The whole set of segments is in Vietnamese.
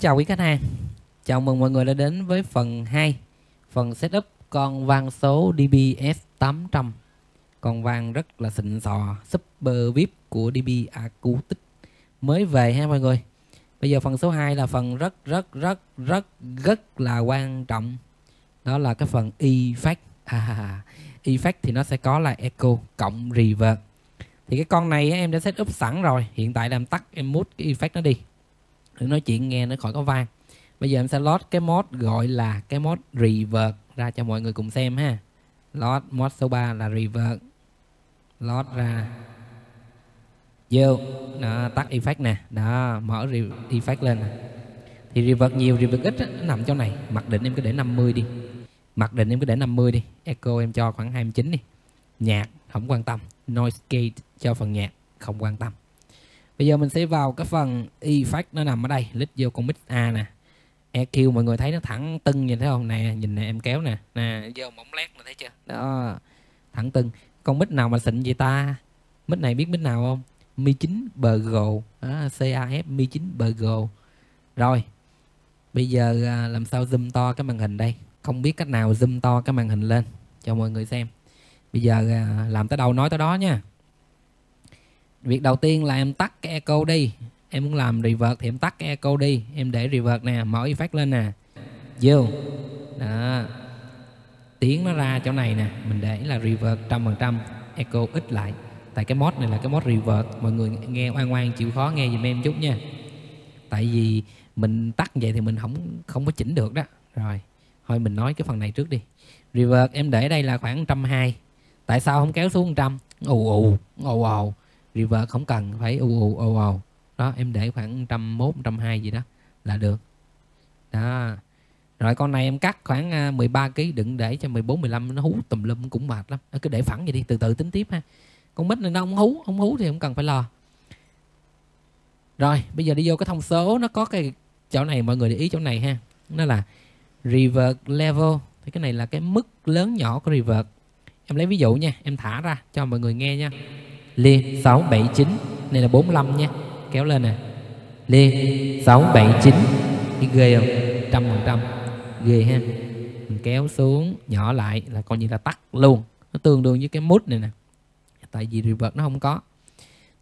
chào quý khách hàng. Chào mừng mọi người đã đến với phần 2 Phần setup con vang số DBS 800 Con vang rất là xịn sò Super VIP của DB Acoustic. Mới về ha mọi người. Bây giờ phần số 2 là phần rất rất rất rất rất là quan trọng. Đó là cái phần effect. À, Effect thì nó sẽ có là echo cộng reverb. Thì cái con này em đã setup sẵn rồi. Hiện tại làm tắt em mút cái effect nó đi đừng nói chuyện nghe nó khỏi có vang bây giờ em sẽ load cái mod gọi là cái mod revert ra cho mọi người cùng xem ha. Load mod số 3 là revert. Load ra. Vô. Đó, tắt effect nè. Đó mở effect lên nè. Thì revert nhiều revert ít á, nó nằm chỗ này. Mặc định em cứ để 50 đi. Mặc định em cứ để 50 đi. Echo em cho khoảng 29 đi. Nhạc không quan tâm. Noise gate cho phần nhạc không quan tâm bây giờ mình sẽ vào cái phần effect nó nằm ở đây. Lít vô con mic a nè. EQ mọi người thấy nó thẳng tưng nhìn thấy không? Nè nhìn nè em kéo nè. Nè vô mỏng lét mà thấy chưa? Đó thẳng tưng. Con mic nào mà xịn vậy ta? Mic này biết mic nào không? Mi 9 Bergo à, CAF mi 9 Bergo rồi bây giờ à, làm sao zoom to cái màn hình đây? Không biết cách nào zoom to cái màn hình lên. Cho mọi người xem. Bây giờ à, làm tới đâu nói tới đó nha việc đầu tiên là em tắt cái echo đi. Em muốn làm reverb thì em tắt cái echo đi. Em để reverb nè, mở effect lên nè. Vô. Đó. Tiếng nó ra chỗ này nè. Mình để là reverb trăm phần trăm, echo ít lại. Tại cái mod này là cái mod reverb mọi người nghe oan oan chịu khó nghe giùm em chút nha. Tại vì mình tắt vậy thì mình không không có chỉnh được đó. Rồi. Thôi mình nói cái phần này trước đi. Reverb em để đây là khoảng trăm hai. Tại sao không kéo xuống trăm? Ù ù ù ù river không cần, phải u u ù ù đó, em để khoảng 101 102 gì đó là được. Đó. Rồi con này em cắt khoảng à, 13 kg đừng để cho 14 15 nó hú tùm lum cũng mệt lắm. Ờ, cứ để phẳng vậy đi, từ từ tính tiếp ha. Con mít này nó không hú không hú thì không cần phải lo. Rồi, bây giờ đi vô cái thông số, nó có cái chỗ này, mọi người để ý chỗ này ha. Nó là river level. Thì cái này là cái mức lớn nhỏ của river. Em lấy ví dụ nha, em thả ra cho mọi người nghe nha lia 679 này là 45 nha. Kéo lên nè. Lia 679 thì ghê không? Trăm phần trăm. Ghê ha. Mình kéo xuống nhỏ lại là coi như là tắt luôn. Nó tương đương với cái mút này nè. Tại vì revert nó không có.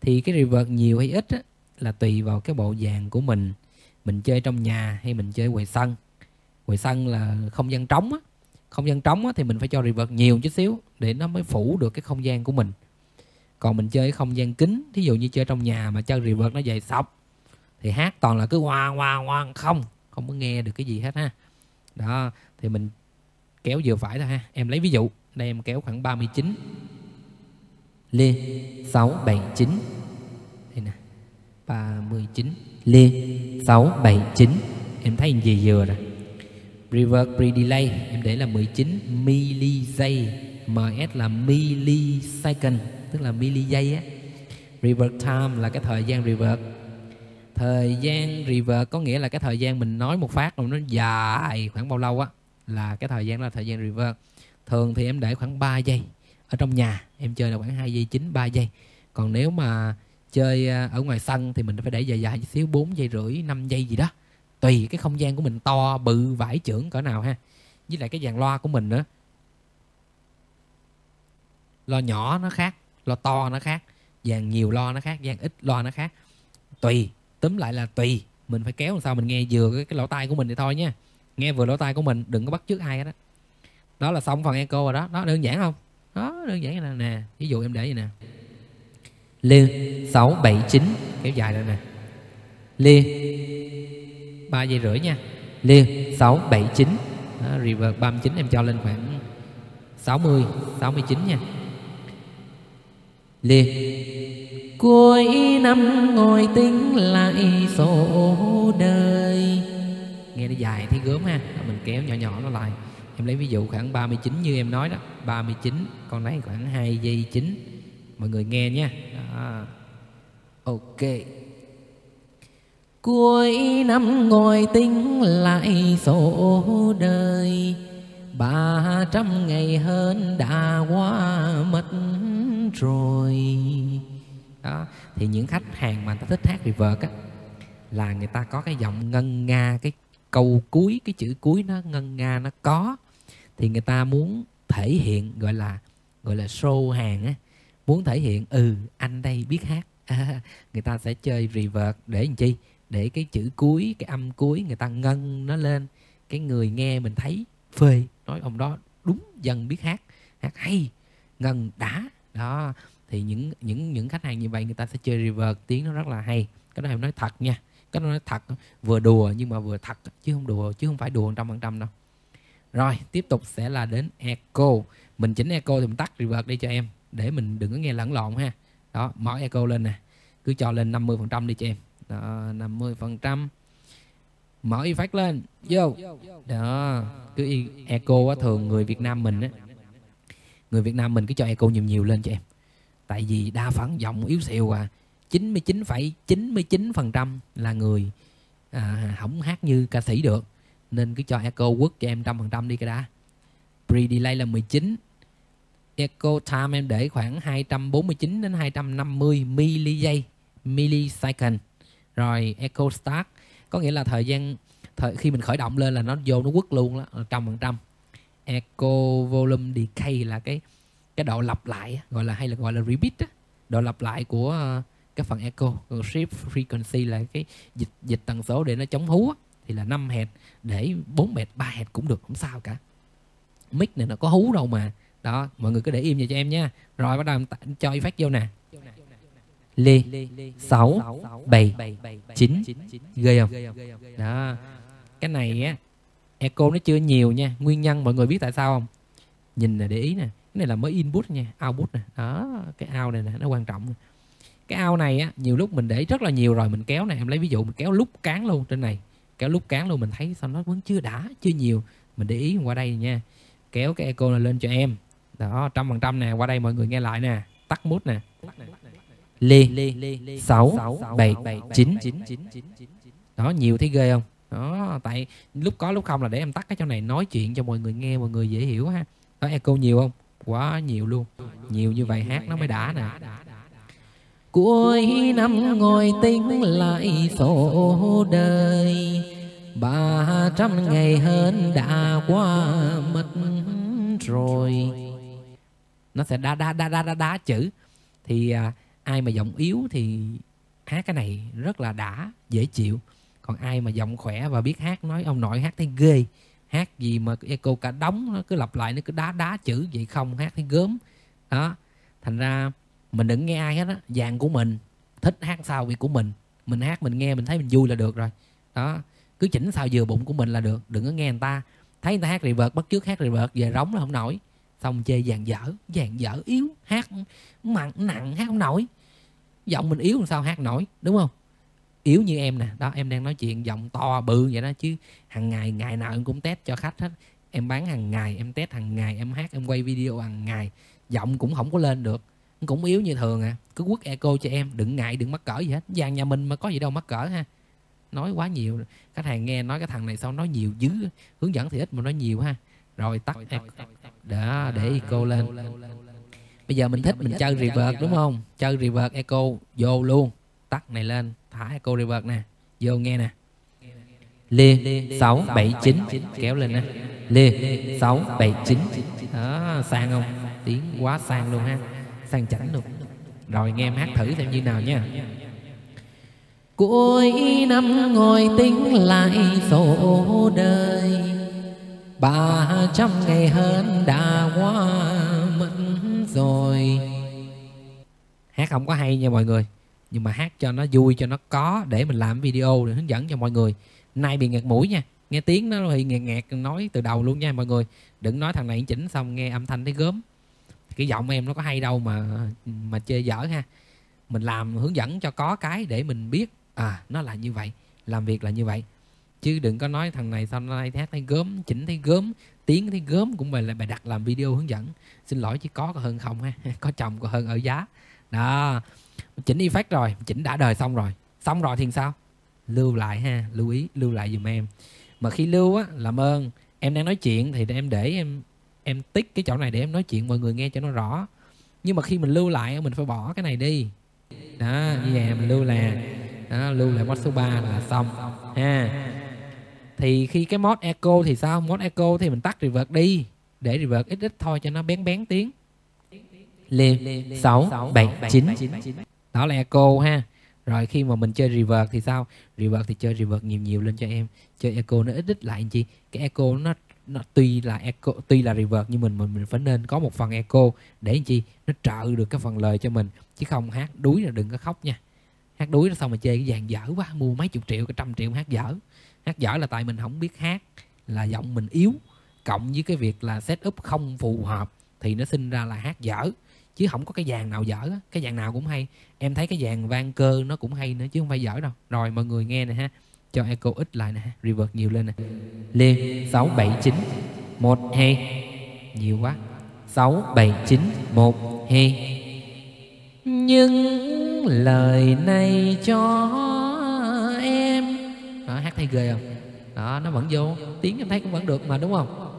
Thì cái revert nhiều hay ít á, là tùy vào cái bộ dạng của mình. Mình chơi trong nhà hay mình chơi ngoài sân. Ngoài sân là không gian trống á. Không gian trống á, thì mình phải cho revert nhiều chút xíu để nó mới phủ được cái không gian của mình còn mình chơi không gian kính, thí dụ như chơi trong nhà mà chơi reverb nó dày sọc, thì hát toàn là cứ hoa hoa hoa, không không có nghe được cái gì hết ha. Đó, thì mình kéo vừa phải thôi ha. Em lấy ví dụ, đây em kéo khoảng 39 lê 6 7 9 đây nè 39 lê 6 7 9 em thấy gì vừa rồi. Reverb pre-delay, em để là 19 milli giây ms là millisecond tức là milli giây á. Revert time là cái thời gian revert thời gian revert có nghĩa là cái thời gian mình nói một phát rồi nó dài khoảng bao lâu á, là cái thời gian đó là thời gian revert thường thì em để khoảng 3 giây ở trong nhà, em chơi là khoảng 2 giây 9 3 giây. Còn nếu mà chơi à, ở ngoài sân thì mình phải để dài dài xíu 4 giây rưỡi 5 giây gì đó. Tùy cái không gian của mình, to, bự, vải trưởng cỡ nào ha. Với lại cái dàn loa của mình nữa. Lo nhỏ nó khác lo to nó khác vàng nhiều lo nó khác vàng ít lo nó khác. Tùy tóm lại là tùy. Mình phải kéo làm sao mình nghe vừa cái, cái lỗ tai của mình thì thôi nha. Nghe vừa lỗ tai của mình đừng có bắt chước ai hết đó đó là xong phần echo rồi đó. Đó đơn giản không? Đó đơn giản nè nè. Ví dụ em để vậy nè. Liên sáu bảy chín. Kéo dài rồi nè. Liên. Ba giây rưỡi nha. Liên sáu bảy chín. Reverb 39 em cho lên khoảng 60 69 nha. Lê. Cuối năm ngồi tính lại số đời. Nghe nó dài thấy gớm ha. Mình kéo nhỏ nhỏ nó lại. Em lấy ví dụ khoảng 39 như em nói đó. 39 con này khoảng 2 giây 9 mọi người nghe nha. Đó. ok. Cuối năm ngồi tính lại số đời. Ba trăm ngày hơn đã qua mất rồi. Đó thì những khách hàng mà ta thích hát reverb á là người ta có cái giọng ngân nga cái câu cuối cái chữ cuối nó ngân nga nó có. Thì người ta muốn thể hiện gọi là gọi là show hàng á muốn thể hiện ừ anh đây biết hát. À, người ta sẽ chơi reverb để làm chi? Để cái chữ cuối cái âm cuối người ta ngân nó lên. Cái người nghe mình thấy phê nói ông đó đúng dần biết hát. Hát hay ngân đã đó, thì những những những khách hàng như vậy người ta sẽ chơi reverb tiếng nó rất là hay. Cái đó em nói thật nha. Cái đó nói thật, vừa đùa nhưng mà vừa thật, chứ không đùa, chứ không phải đùa trăm phần trăm đâu. Rồi, tiếp tục sẽ là đến echo. Mình chỉnh echo thì mình tắt reverb đi cho em, để mình đừng có nghe lẫn lộn ha. Đó, mở echo lên nè. Cứ cho lên 50 phần trăm đi cho em. Đó 50 phần trăm. Mở effect lên. Vô. Đó, cứ echo á, thường người Việt Nam mình á người Việt Nam mình cứ cho echo nhiều nhiều lên cho em. Tại vì đa phần giọng yếu xìu à 99,99% là người à, không hát như ca sĩ được. Nên cứ cho echo quất cho em trăm phần trăm đi cái đã. Pre delay là 19 echo time em để khoảng 249 đến 250 milli giây millisecond. Rồi echo start có nghĩa là thời gian thời khi mình khởi động lên là nó vô nó quất luôn đó trăm phần trăm echo volume decay là cái cái độ lặp lại gọi là hay là gọi là repeat á. Độ lặp lại của ờ, cái phần echo còn shift frequency là cái dịch dịch tần số để nó chống hú á, thì là 5 hệt để 4 hệt 3 hệt cũng được không sao cả. Mic này nó có hú đâu mà. Đó mọi người cứ để im vậy cho em nha. Rồi bắt đầu cho effect vô nè. Lê sáu bảy chín ghê không? Đó cái này á echo nó chưa nhiều nha. Nguyên nhân mọi người biết tại sao không? Nhìn là để ý nè. Cái này là mới input nha output nè. Đó cái out này nè nó quan trọng nè. cái out này á nhiều lúc mình để rất là nhiều rồi mình kéo này em lấy ví dụ mình kéo lúc cán luôn trên này. Kéo lúc cán luôn mình thấy sao nó vẫn chưa đã chưa nhiều. Mình để ý qua đây nha. Kéo cái echo này lên cho em. Đó trăm phần trăm nè qua đây mọi người nghe lại nè. Tắt mút nè. Lê. Sáu bảy chín. Đó nhiều thấy ghê không đó tại lúc có lúc không là để em tắt cái chỗ này nói chuyện cho mọi người nghe mọi người dễ hiểu ha. Có echo nhiều không? Quá nhiều luôn. Nhiều như vậy hát nó mới đã nè. Cuối năm ngồi tính lại sổ đời ba trăm ngày hơn đã qua mất rồi. Nó sẽ đá đá đá đá đá, đá chữ. Thì à, ai mà giọng yếu thì hát cái này rất là đã dễ chịu còn ai mà giọng khỏe và biết hát, nói ông nội hát thấy ghê. Hát gì mà echo cả đóng nó cứ lặp lại, nó cứ đá đá chữ vậy không, hát thấy gớm. Đó. Thành ra mình đừng nghe ai hết á, dàn của mình, thích hát sao việc của mình. Mình hát, mình nghe, mình thấy mình vui là được rồi. Đó. Cứ chỉnh sao vừa bụng của mình là được, đừng có nghe người ta. Thấy người ta hát reverb bắt trước hát reverb về rống là không nổi. Xong chê dàn dở dàn dở yếu, hát mặn nặng, hát không nổi. Giọng mình yếu làm sao hát nổi, đúng không? Yếu như em nè. Đó em đang nói chuyện giọng to bự vậy đó chứ hàng ngày ngày nào em cũng test cho khách hết. Em bán hàng ngày em test hàng ngày em hát em quay video hàng ngày. Giọng cũng không có lên được. Cũng yếu như thường à. Cứ quất echo cho em đừng ngại đừng mắc cỡ gì hết. Dàn nhà mình mà có gì đâu mắc cỡ ha. Nói quá nhiều. Khách hàng nghe nói cái thằng này sao nói nhiều dữ. Hướng dẫn thì ít mà nói nhiều ha. Rồi tắt đã để echo lên. bây giờ mình thích mình chơi reverb đúng không? Chơi reverb echo vô luôn. Tắt này lên thả echo reverb nè. Vô nghe nè. Lê sáu bảy chín kéo lên nè. Lê sáu bảy chín. Đó, sang không? Tiếng quá sang luôn ha. Sang chảnh luôn. Rồi nghe em hát thử xem như nào nha. Cuối năm ngồi tính lại sổ đời. Ba trăm ngày hơn đã qua mất rồi. Hát không có hay nha mọi người nhưng mà hát cho nó vui, cho nó có để mình làm video để hướng dẫn cho mọi người. Nay bị nghẹt mũi nha. Nghe tiếng nó thì nghẹt nghẹt nói từ đầu luôn nha mọi người. Đừng nói thằng này chỉnh xong nghe âm thanh thấy gớm. Cái giọng em nó có hay đâu mà mà chơi dở ha. Mình làm hướng dẫn cho có cái để mình biết à nó là như vậy, làm việc là như vậy. Chứ đừng có nói thằng này sao nay hát thấy gớm, chỉnh thấy gớm, tiếng thấy gớm cũng vậy là bài đặt làm video hướng dẫn. Xin lỗi chứ có còn hơn không ha. Có chồng còn hơn ở giá. Đó chỉnh effect rồi chỉnh đã đời xong rồi. Xong rồi thì sao? Lưu lại ha lưu ý lưu lại giùm em. Mà khi lưu á làm ơn em đang nói chuyện thì em để em em tích cái chỗ này để em nói chuyện mọi người nghe cho nó rõ. Nhưng mà khi mình lưu lại mình phải bỏ cái này đi. Đó như vậy mình lưu là đó, lưu lại mod số 3 là xong. Ha. Thì khi cái mod echo thì sao? Mod echo thì mình tắt reverb đi để reverb ít ít thôi cho nó bén bén tiếng. Lên sáu bảy chín đó là echo ha. Rồi khi mà mình chơi reverb thì sao? Reverb thì chơi reverb nhiều nhiều lên cho em. Chơi echo nó ít ít lại anh chị cái echo nó nó tuy là echo, tuy là reverb nhưng mình mình mình phải nên có một phần echo để anh chị nó trợ được cái phần lời cho mình. Chứ không hát đuối là đừng có khóc nha. Hát đuối nó xong mà chơi cái dàn dở quá, mua mấy chục triệu, cái trăm triệu hát dở. Hát dở là tại mình không biết hát, là giọng mình yếu. Cộng với cái việc là setup không phù hợp thì nó sinh ra là hát dở, chứ không có cái dàn nào dở cái dàn nào cũng hay. Em thấy cái dàn vang cơ nó cũng hay nữa, chứ không phải dở đâu. Rồi, mọi người nghe nè ha. Cho echo ít lại nè reverb nhiều lên nè. Lên, sáu, bảy, chín, một, hai. Nhiều quá. Sáu, bảy, chín, một, hai. Những lời này cho em. Đó, hát thấy ghê không? Đó, nó vẫn vô. Tiếng em thấy cũng vẫn được mà, đúng không?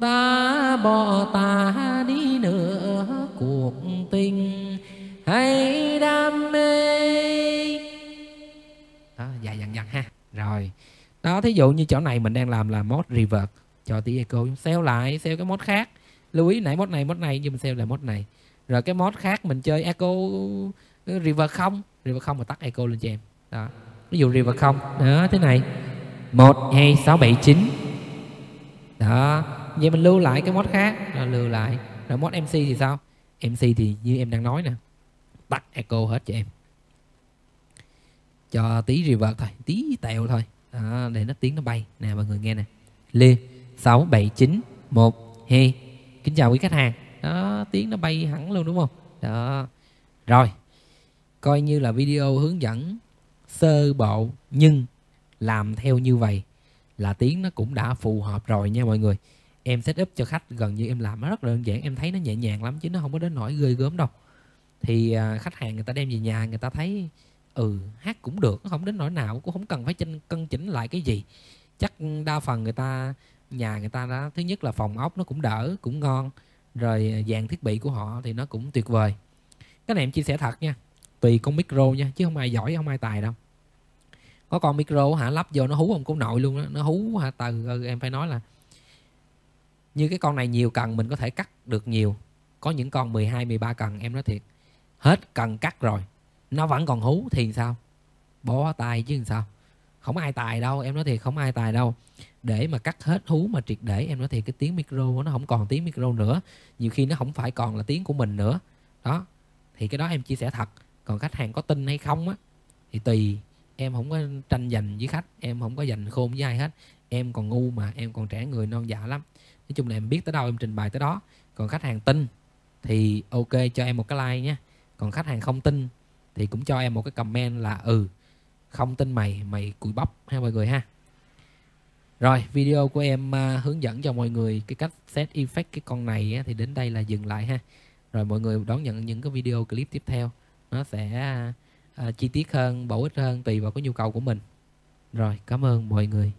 Ta bỏ ta đi nữa cuộc tình. Hay đam mê. Đó, dài dần dần ha. Rồi. Đó, thí dụ như chỗ này mình đang làm là mod revert. Cho tí echo, xéo lại, xéo cái mod khác. Lưu ý nãy mod này mod này, nhưng mình xéo lại mod này. Rồi cái mod khác mình chơi echo river không? River không mà tắt echo lên cho em. Đó. Ví dụ river không. Đó, thế này. Một, hai, sáu, bảy, chín. Đó vậy mình lưu lại cái mod khác. Là lưu lại. Rồi mod mc thì sao? Mc thì như em đang nói nè. Tắt echo hết cho em. Cho tí reverb thôi. Tí tèo thôi. Đó, để nó tiếng nó bay. Nè mọi người nghe nè. Lê sáu bảy chín một hai. Kính chào quý khách hàng. Đó tiếng nó bay hẳn luôn đúng không? Đó. Rồi. Coi như là video hướng dẫn sơ bộ nhưng làm theo như vậy là tiếng nó cũng đã phù hợp rồi nha mọi người em setup cho khách gần như em làm nó rất là đơn giản em thấy nó nhẹ nhàng lắm chứ nó không có đến nỗi ghê gớm đâu. Thì à, khách hàng người ta đem về nhà người ta thấy ừ hát cũng được nó không đến nỗi nào cũng không cần phải chinh cân chỉnh lại cái gì. Chắc đa phần người ta nhà người ta đó thứ nhất là phòng ốc nó cũng đỡ cũng ngon rồi dàn thiết bị của họ thì nó cũng tuyệt vời. Cái này em chia sẻ thật nha tùy con micro nha chứ không ai giỏi không ai tài đâu. Có con micro hả lắp vô nó hú không có nội luôn đó. nó hú hả từ ừ, em phải nói là như cái con này nhiều cần mình có thể cắt được nhiều. Có những con 12 13 cần, em nói thiệt. Hết cần cắt rồi. Nó vẫn còn hú thì sao? Bó tay chứ sao? Không ai tài đâu, em nói thiệt, không ai tài đâu. Để mà cắt hết hú mà triệt để, em nói thiệt, cái tiếng micro nó không còn tiếng micro nữa. Nhiều khi nó không phải còn là tiếng của mình nữa. Đó. Thì cái đó em chia sẻ thật. Còn khách hàng có tin hay không á, thì tùy. Em không có tranh giành với khách, em không có giành khôn với ai hết. Em còn ngu mà, em còn trẻ người non dạ lắm nói chung là em biết tới đâu em trình bày tới đó. Còn khách hàng tin thì ok cho em một cái like nhé. Còn khách hàng không tin thì cũng cho em một cái comment là ừ không tin mày mày cùi bắp ha mọi người ha. Rồi video của em uh, hướng dẫn cho mọi người cái cách set effect cái con này á, thì đến đây là dừng lại ha. Rồi mọi người đón nhận những cái video clip tiếp theo. Nó sẽ uh, chi tiết hơn bổ ích hơn tùy vào cái nhu cầu của mình. Rồi cảm ơn mọi người.